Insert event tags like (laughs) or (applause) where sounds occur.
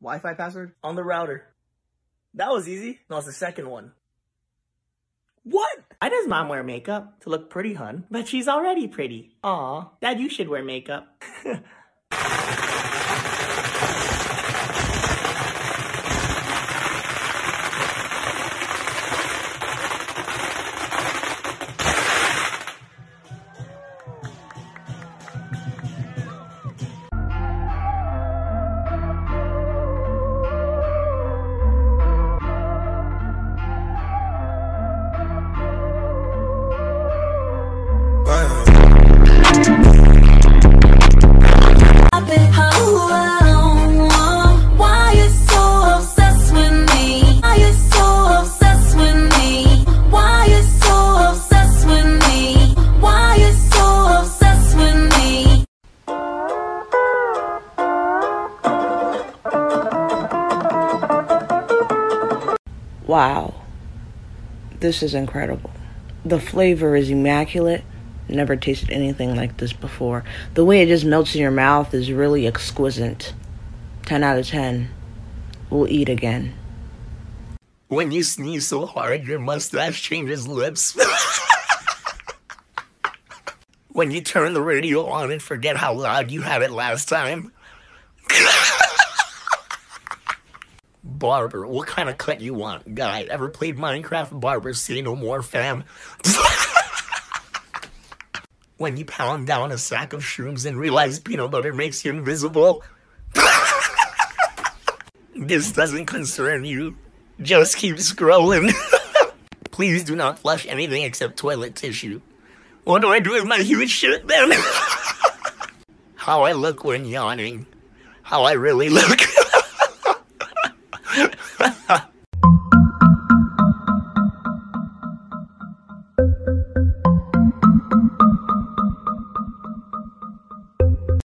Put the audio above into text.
Wi-Fi password? On the router. That was easy. No, it's the second one. What? Why does mom wear makeup? To look pretty, hun. But she's already pretty. Aw. Dad, you should wear makeup. (laughs) Wow. This is incredible. The flavor is immaculate. Never tasted anything like this before. The way it just melts in your mouth is really exquisite. 10 out of 10. We'll eat again. When you sneeze so hard, your mustache changes lips. (laughs) when you turn the radio on and forget how loud you had it last time. (laughs) Barber, what kind of cut you want? Guy, ever played Minecraft? Barber, say no more, fam. (laughs) when you pound down a sack of shrooms and realize peanut butter makes you invisible. (laughs) this doesn't concern you. Just keep scrolling. (laughs) Please do not flush anything except toilet tissue. What do I do with my huge shit then? How I look when yawning. How I really look.